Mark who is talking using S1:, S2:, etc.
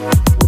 S1: Bye.